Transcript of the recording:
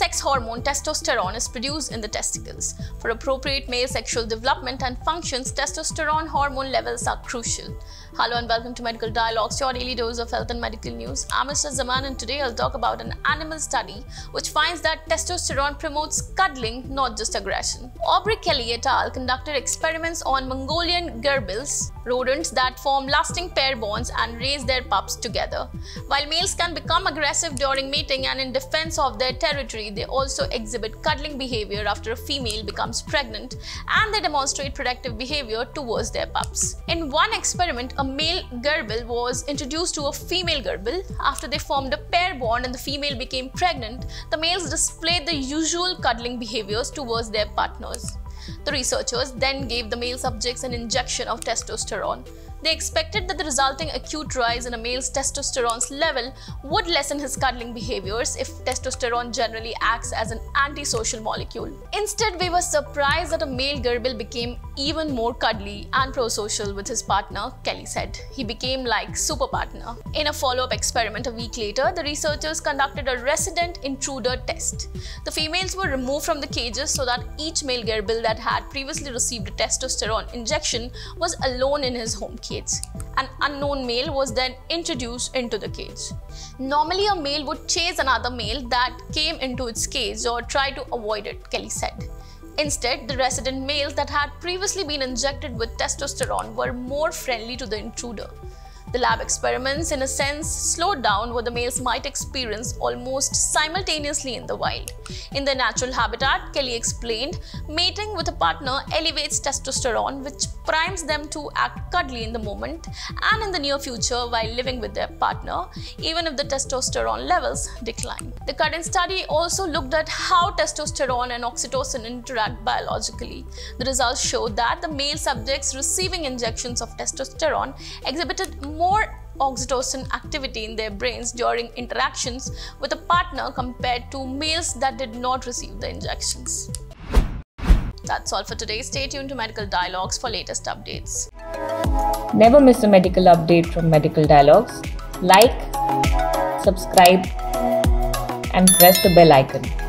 second sex hormone testosterone is produced in the testicles. For appropriate male sexual development and functions, testosterone hormone levels are crucial. Hello and welcome to Medical Dialogues, your daily dose of health and medical news. I'm Mr. Zaman and today I'll talk about an animal study which finds that testosterone promotes cuddling, not just aggression. Aubrey Kelly et al. conducted experiments on Mongolian gerbils, rodents that form lasting pair bonds and raise their pups together. While males can become aggressive during mating and in defense of their territory, they also exhibit cuddling behavior after a female becomes pregnant and they demonstrate protective behavior towards their pups. In one experiment, a male gerbil was introduced to a female gerbil. After they formed a pair bond and the female became pregnant, the males displayed the usual cuddling behaviors towards their partners. The researchers then gave the male subjects an injection of testosterone. They expected that the resulting acute rise in a male's testosterone's level would lessen his cuddling behaviors if testosterone generally acts as an antisocial molecule. Instead, we were surprised that a male gerbil became even more cuddly and prosocial with his partner, Kelly said. He became like super partner. In a follow-up experiment a week later, the researchers conducted a resident intruder test. The females were removed from the cages so that each male gerbil that had previously received a testosterone injection was alone in his home cage. An unknown male was then introduced into the cage. Normally, a male would chase another male that came into its cage or try to avoid it, Kelly said. Instead, the resident males that had previously been injected with testosterone were more friendly to the intruder. The lab experiments, in a sense, slowed down what the males might experience almost simultaneously in the wild. In their natural habitat, Kelly explained, mating with a partner elevates testosterone, which primes them to act cuddly in the moment and in the near future while living with their partner, even if the testosterone levels decline. The current study also looked at how testosterone and oxytocin interact biologically. The results showed that the male subjects receiving injections of testosterone exhibited more oxytocin activity in their brains during interactions with a partner compared to males that did not receive the injections. That's all for today. Stay tuned to Medical Dialogues for latest updates. Never miss a medical update from Medical Dialogues. Like, subscribe, and press the bell icon.